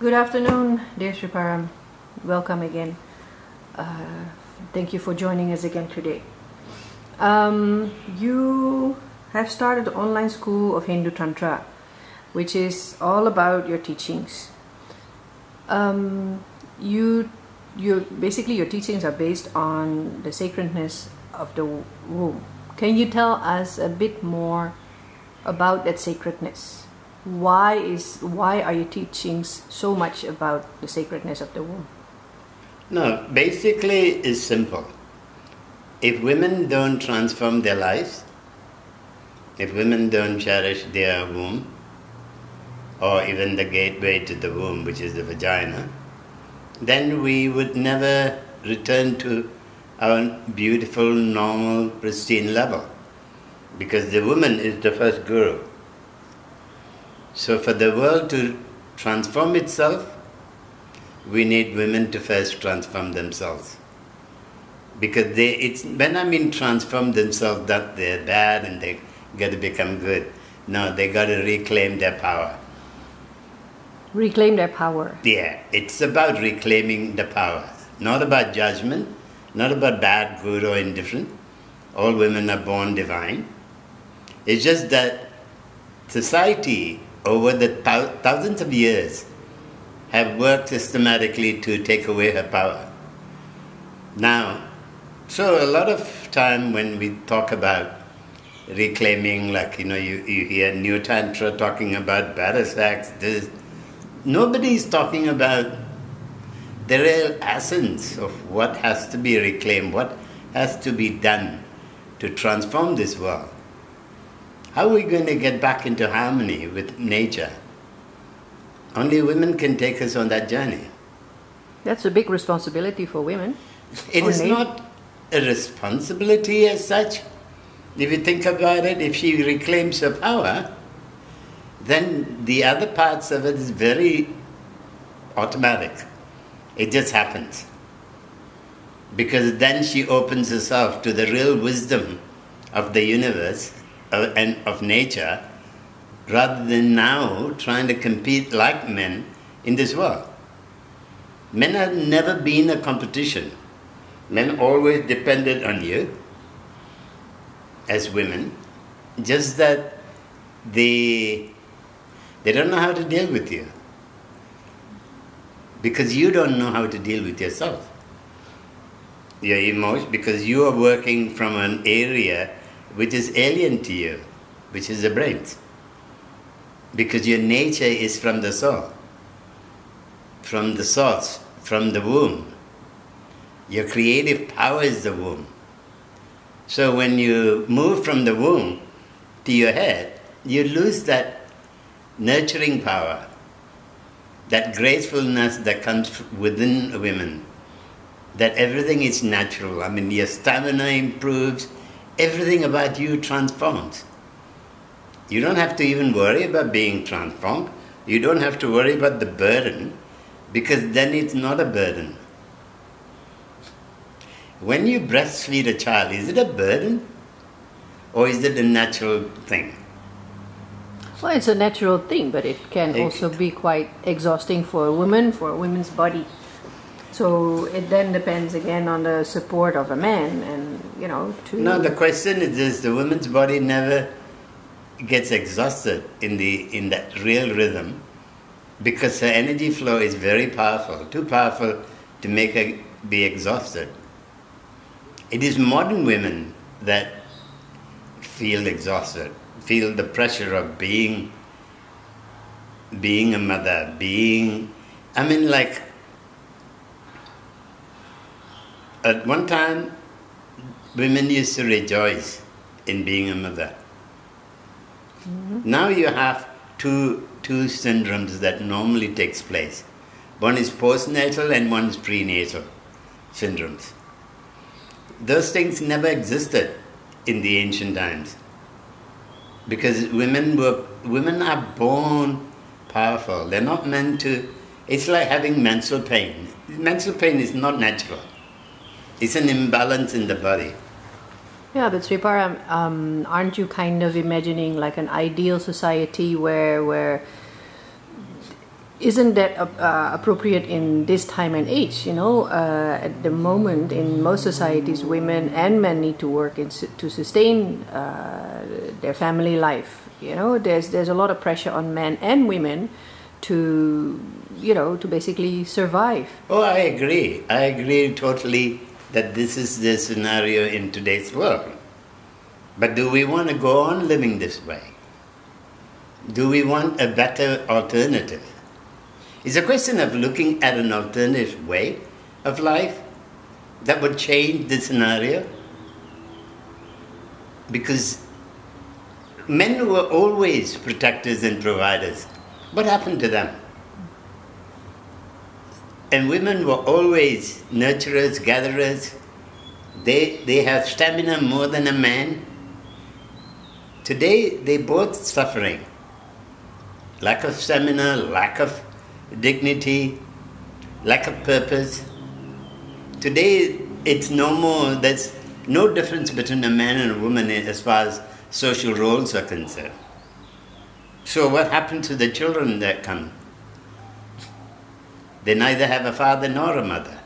Good afternoon, dear Sri Param. Welcome again. Uh, thank you for joining us again today. Um, you have started the online school of Hindu Tantra, which is all about your teachings. Um, you, you basically your teachings are based on the sacredness of the womb. Can you tell us a bit more about that sacredness? Why is why are your teachings so much about the sacredness of the womb? No, basically it's simple. If women don't transform their lives, if women don't cherish their womb, or even the gateway to the womb, which is the vagina, then we would never return to our beautiful, normal, pristine level. Because the woman is the first guru. So, for the world to transform itself, we need women to first transform themselves. Because they, it's, when I mean transform themselves, that they're bad and they got to become good. No, they got to reclaim their power. Reclaim their power. Yeah, it's about reclaiming the power, not about judgment, not about bad, good, or indifferent. All women are born divine. It's just that society, over the thousands of years, have worked systematically to take away her power. Now, so a lot of time when we talk about reclaiming, like you know, you, you hear New Tantra talking about sex, this nobody is talking about the real essence of what has to be reclaimed, what has to be done to transform this world. How are we going to get back into harmony with nature? Only women can take us on that journey. That's a big responsibility for women. It is not a responsibility as such. If you think about it, if she reclaims her power, then the other parts of it is very automatic. It just happens. Because then she opens herself to the real wisdom of the universe uh, and of nature rather than now trying to compete like men in this world. Men have never been a competition. Men always depended on you as women, just that they, they don't know how to deal with you because you don't know how to deal with yourself. Your emotion, because you are working from an area which is alien to you, which is the brains. Because your nature is from the soul, from the source, from the womb. Your creative power is the womb. So when you move from the womb to your head, you lose that nurturing power, that gracefulness that comes within women, that everything is natural. I mean, your stamina improves, everything about you transforms. You don't have to even worry about being transformed. You don't have to worry about the burden because then it's not a burden. When you breastfeed a child, is it a burden or is it a natural thing? Well, it's a natural thing, but it can it, also be quite exhausting for a woman, for a woman's body. So it then depends again on the support of a man, and you know. To no, the question is this: the woman's body never gets exhausted in the in that real rhythm because her energy flow is very powerful, too powerful to make her be exhausted. It is modern women that feel exhausted, feel the pressure of being being a mother, being I mean like at one time women used to rejoice in being a mother. Mm-hmm. Now you have two two syndromes that normally takes place. One is postnatal and one is prenatal syndromes. Those things never existed in the ancient times because women were women are born powerful. They're not meant to. It's like having menstrual pain. Menstrual pain is not natural. It's an imbalance in the body. Yeah, but Sri Param, um, aren't you kind of imagining like an ideal society where where isn't that uh, appropriate in this time and age? You know, uh, at the moment in most societies, women and men need to work in, to sustain uh, their family life. You know, there's there's a lot of pressure on men and women to you know to basically survive. Oh, I agree. I agree totally that this is the scenario in today's world. But do we want to go on living this way? Do we want a better alternative? It's a question of looking at an alternative way of life that would change the scenario. Because men were always protectors and providers. What happened to them? And women were always nurturers, gatherers. They, they have stamina more than a man. Today, they both suffering. Lack of stamina, lack of dignity, lack of purpose. Today, it's no more, there's no difference between a man and a woman as far as social roles are concerned. So, what happened to the children that come? They neither have a father nor a mother.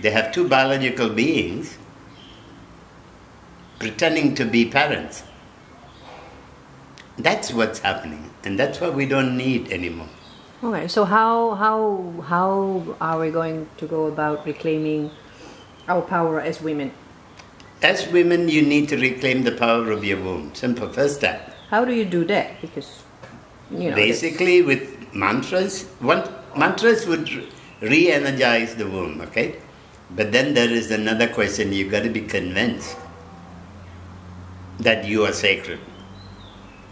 They have two biological beings pretending to be parents. That's what's happening, and that's what we don't need anymore. Okay, so how how how are we going to go about reclaiming our power as women? As women, you need to reclaim the power of your womb. Simple first step. How do you do that? Because you know, basically with mantras. One mantras would re-energize the womb. Okay, but then there is another question. you've got to be convinced that you are sacred.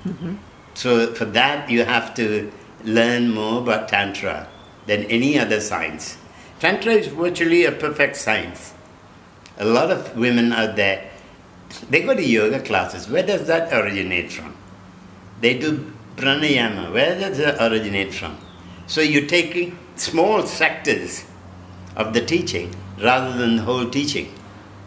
Mm-hmm. So for that, you have to learn more about Tantra than any other science. Tantra is virtually a perfect science. A lot of women out there, they go to yoga classes. Where does that originate from? They do pranayama. Where does that originate from? So you're taking small sectors of the teaching rather than the whole teaching.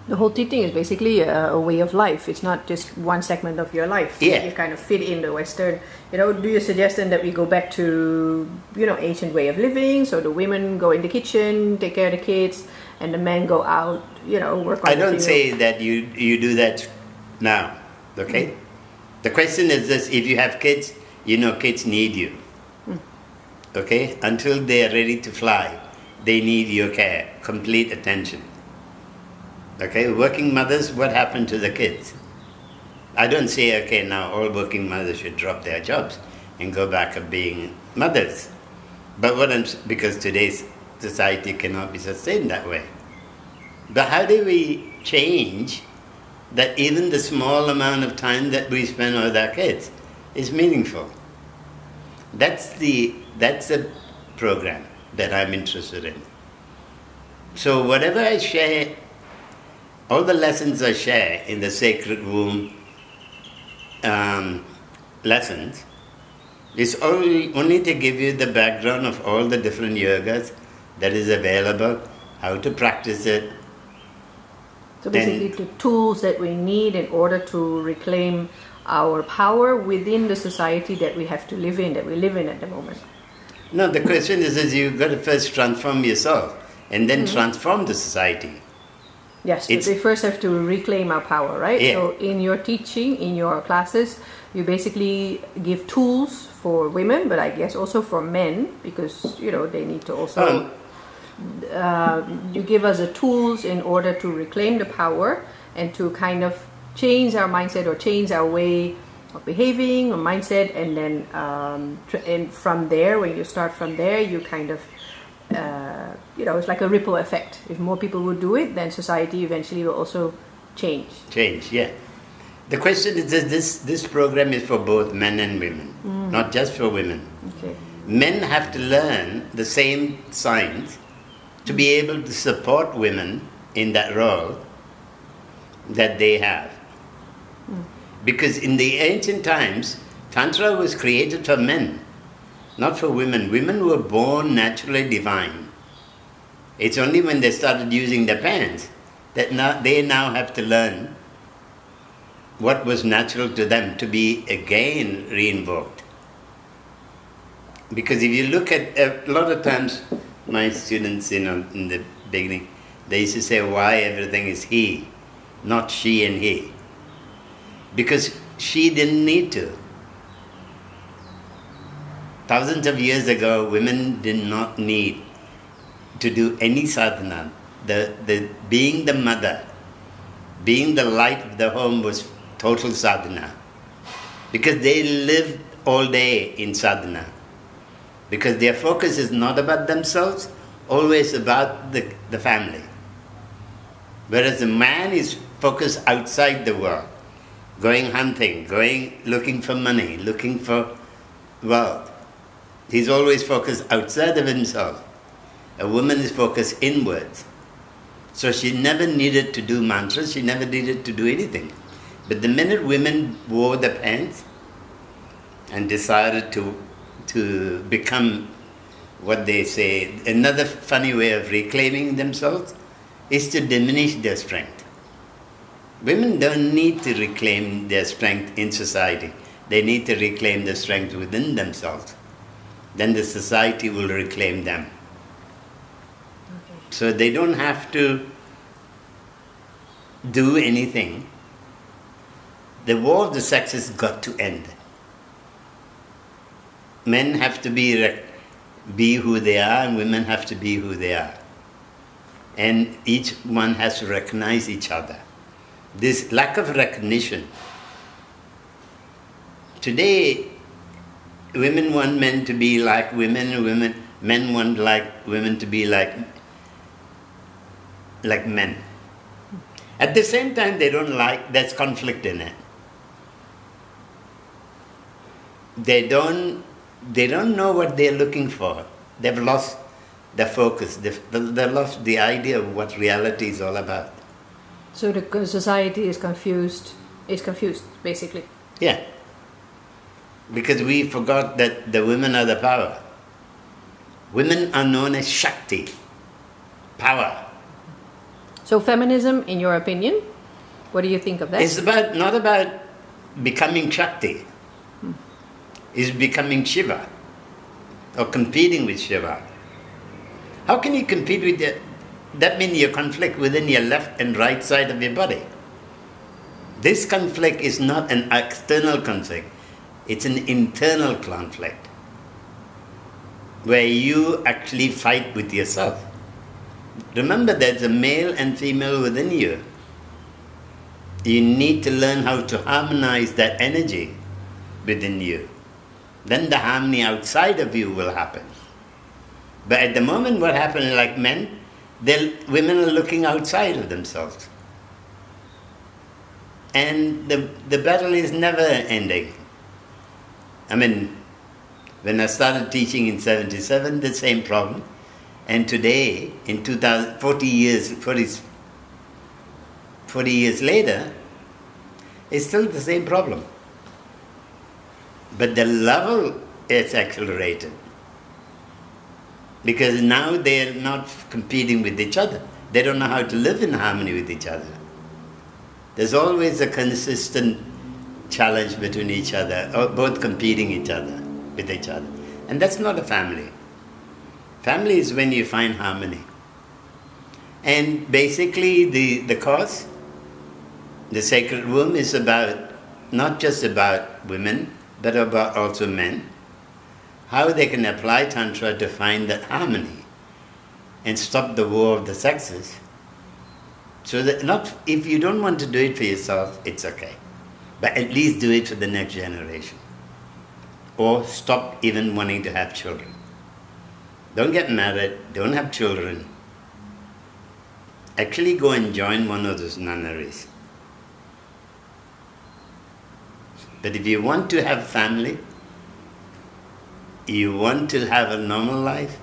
The whole teaching is basically a, a, way of life. It's not just one segment of your life. Yeah. You kind of fit in the Western. You know, do you suggest then that we go back to you know ancient way of living? So the women go in the kitchen, take care of the kids, and the men go out. You know, work on. I don't say that you you do that now. Okay. Mm. The question is this: If you have kids, you know kids need you. Okay. Until they are ready to fly, they need your care, complete attention. Okay, working mothers, what happened to the kids? I don't say, okay, now all working mothers should drop their jobs and go back to being mothers. But what I'm, because today's society cannot be sustained that way. But how do we change that even the small amount of time that we spend with our kids is meaningful? That's the, that's the program that I'm interested in. So whatever I share all the lessons I share in the Sacred Womb um, lessons is only, only to give you the background of all the different yogas that is available, how to practice it. So basically, the tools that we need in order to reclaim our power within the society that we have to live in, that we live in at the moment. No, the question is, is you've got to first transform yourself and then mm-hmm. transform the society. Yes, but we first have to reclaim our power, right? Yeah. So in your teaching, in your classes, you basically give tools for women, but I guess also for men because you know they need to also. Um, uh, you give us the tools in order to reclaim the power and to kind of change our mindset or change our way of behaving or mindset, and then um, and from there, when you start from there, you kind of uh, you know, it's like a ripple effect. If more people would do it, then society eventually will also change. Change, yeah. The question is that this, this program is for both men and women, mm. not just for women. Okay. Men have to learn the same science to be able to support women in that role that they have. Because in the ancient times, Tantra was created for men not for women. Women were born naturally divine. It's only when they started using their pants that now they now have to learn what was natural to them to be again reinvoked. Because if you look at a lot of times, my students, you know, in the beginning, they used to say why everything is he, not she and he. Because she didn't need to. Thousands of years ago, women did not need to do any sadhana. The, the, being the mother, being the light of the home was total sadhana. Because they lived all day in sadhana. Because their focus is not about themselves, always about the, the family. Whereas the man is focused outside the world, going hunting, going looking for money, looking for wealth. He's always focused outside of himself. A woman is focused inwards. So she never needed to do mantras, she never needed to do anything. But the minute women wore the pants and decided to, to become what they say, another funny way of reclaiming themselves is to diminish their strength. Women don't need to reclaim their strength in society, they need to reclaim their strength within themselves. Then the society will reclaim them. Okay. So they don't have to do anything. The war of the sexes got to end. Men have to be be who they are, and women have to be who they are. And each one has to recognize each other. This lack of recognition. Today, women want men to be like women, women men want like women to be like like men. At the same time, they don't like, there's conflict in it. They don't, they don't know what they're looking for. They've lost the focus, they've, they've lost the idea of what reality is all about. So the society is confused. Is confused basically. Yeah. Because we forgot that the women are the power. Women are known as Shakti, power. So feminism, in your opinion, what do you think of that? It's about not about becoming Shakti. Hmm. It's becoming Shiva or competing with Shiva. How can you compete with the that means you conflict within your left and right side of your body. This conflict is not an external conflict, it's an internal conflict where you actually fight with yourself. Remember, there's a male and female within you. You need to learn how to harmonize that energy within you. Then the harmony outside of you will happen. But at the moment, what happens, like men, they're, women are looking outside of themselves. And the, the battle is never ending. I mean, when I started teaching in 77, the same problem. And today, in 2000, 40 years, 40, 40 years later, it's still the same problem. But the level is accelerated. Because now they're not competing with each other. They don't know how to live in harmony with each other. There's always a consistent challenge between each other, or both competing each other with each other. And that's not a family. Family is when you find harmony. And basically the, the cause, the sacred womb is about not just about women, but about also men. How they can apply Tantra to find that harmony and stop the war of the sexes. So that not if you don't want to do it for yourself, it's okay. But at least do it for the next generation. Or stop even wanting to have children. Don't get married, don't have children. Actually go and join one of those nunneries. But if you want to have family, you want to have a normal life,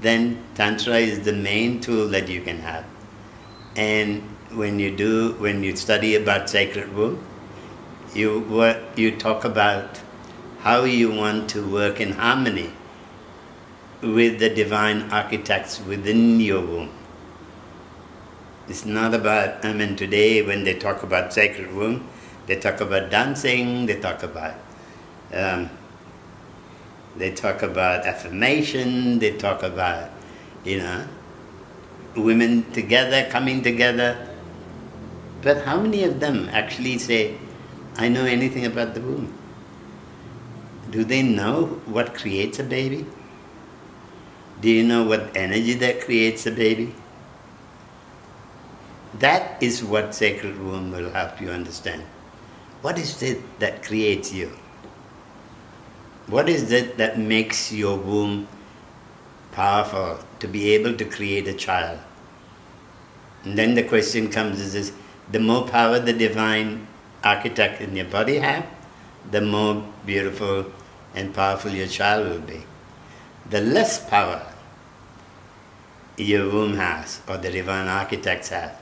then Tantra is the main tool that you can have. And when you do, when you study about sacred womb, you work, you talk about how you want to work in harmony with the divine architects within your womb. It's not about, I mean, today when they talk about sacred womb, they talk about dancing, they talk about um, They talk about affirmation, they talk about, you know, women together, coming together. But how many of them actually say, I know anything about the womb? Do they know what creates a baby? Do you know what energy that creates a baby? That is what Sacred Womb will help you understand. What is it that creates you? What is it that makes your womb powerful to be able to create a child? And then the question comes is this, the more power the divine architect in your body have, the more beautiful and powerful your child will be. The less power your womb has or the divine architects have,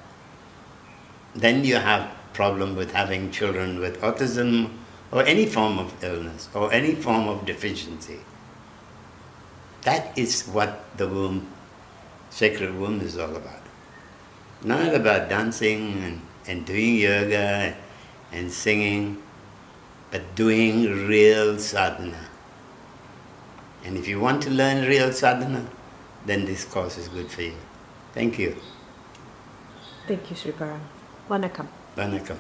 then you have problem with having children with autism or any form of illness or any form of deficiency. That is what the womb, sacred womb is all about. Not about dancing and, and doing yoga and singing, but doing real sadhana. And if you want to learn real sadhana, then this course is good for you. Thank you. Thank you, Sri Param. Vanakkam. Vanakkam.